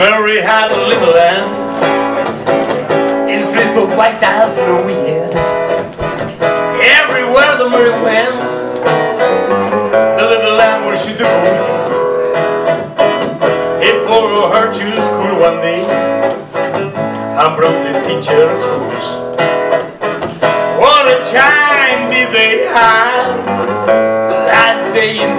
Mary had a little lamb. It flew for quite thousand a weekend. Everywhere the Mary went, the little lamb was she do. If for her to school one day, I'm broke the teacher's rules. What a time did they have that day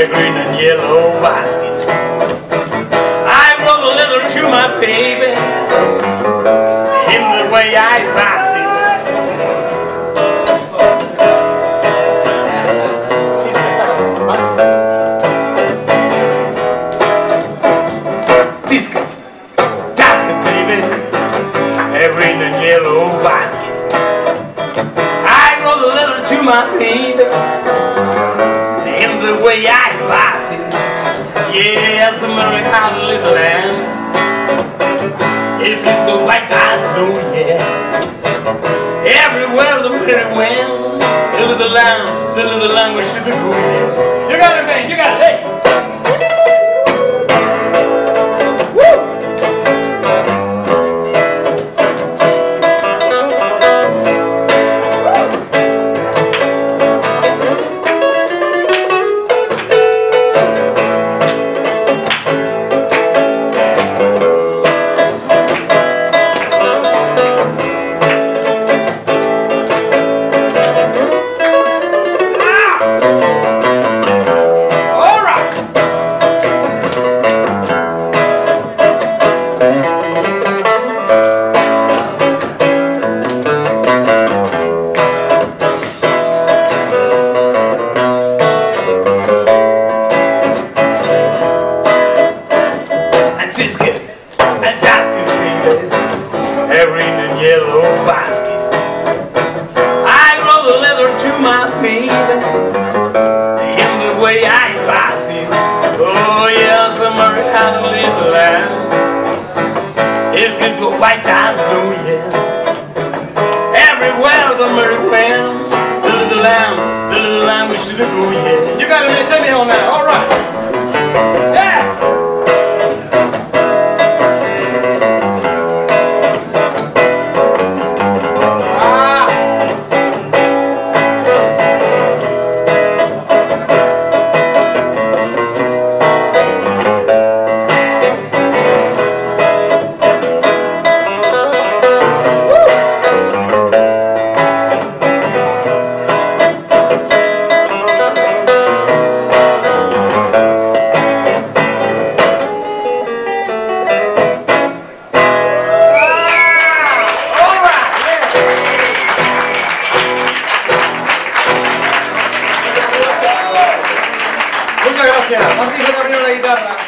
a green and yellow basket. I wrote a letter to my baby in the way I pass it. Disco, basket, baby, green and yellow basket. I wrote a letter to my baby in way I pass it. America, the little land. If yeah. Everywhere the pretty wind, the little lamb, the little should be. You got it, man. You got it. Hey. In a yellow basket. I wrote a letter to my in the way I pass it. Oh yes, the Mary had a little lamb. If it go white eyes, no yeah. Everywhere the Mary went, the little lamb, the little lamb, we should go yeah. You got to take me on that. All right. Gracias. Martín J. Primero la guitarra.